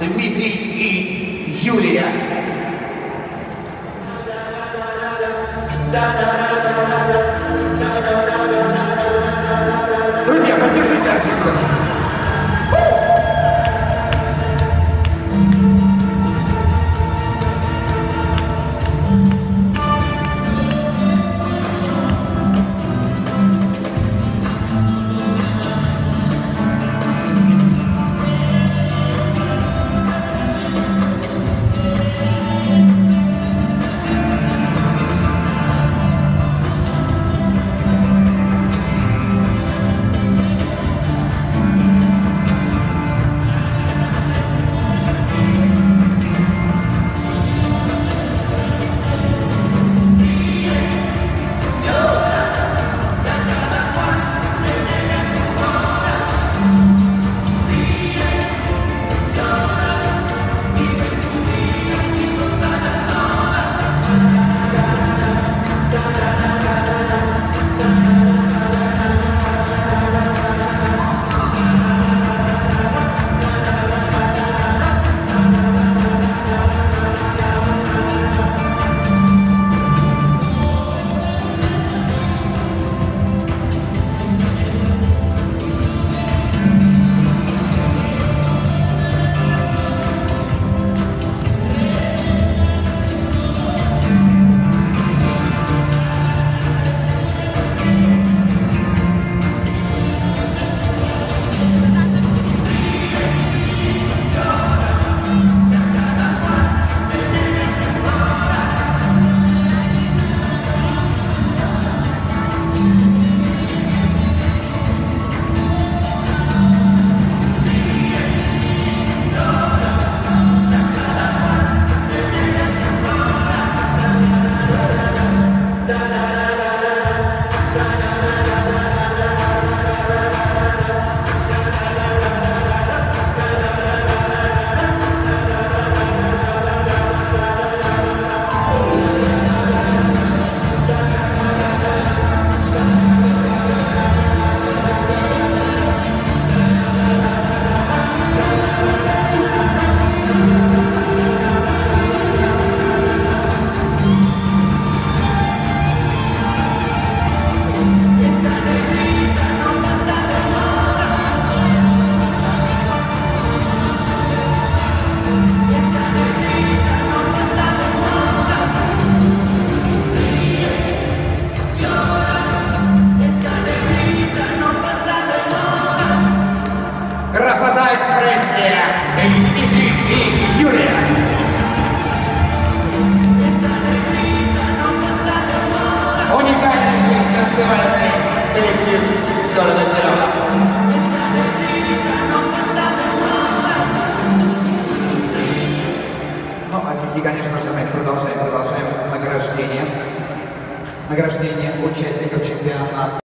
Дмитрий и Юлия. Друзья, поддержите артистов. И Юлия. Уникальнейший танцевальный коллектив города Перова. Ну, а и, конечно же, мы продолжаем, продолжаем награждение. Награждение участников чемпионата.